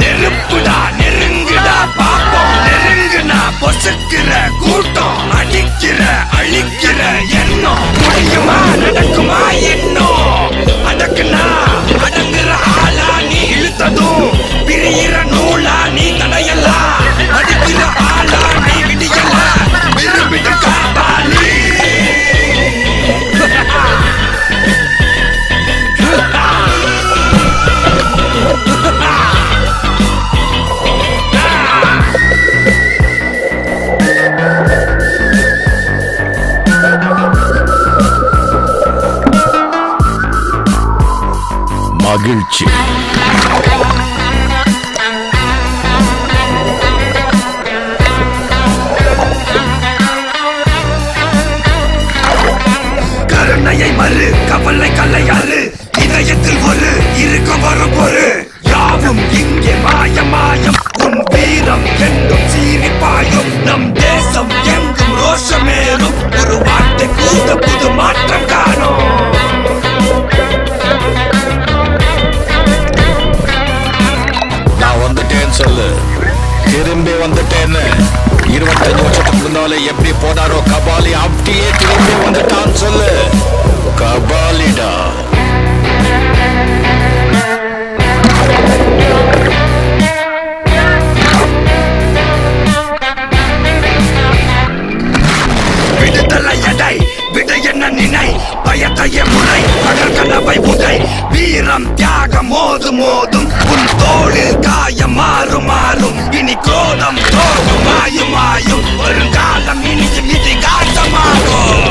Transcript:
நெருப்புடா நெருங்குடா பாப்போம். நெருங்குனா பொசுக்கிற கூட்டம் அடிக்கிற அழிக்கிற எண்ணம். முடியுமா? Agilchi. சொல்லு. திரும்பி வந்துட்டேன்னு இருபத்தஞ்சு வருஷத்துக்கு முன்னாலே எப்படி போனாரோ கபாலி அப்படியே திரும்பி வந்துட்டான் சொல்லு. கபாலிடா. பயத்தையே முறை கடல் கனவை உதை வீரம் தியாகம் மோது மோது. தோளில் காயம் மாறும் மாறும் இனி கோலம் தோறும் மாயும் மாயும் ஒரு காலம் இனியும் இது காட்டமாகும்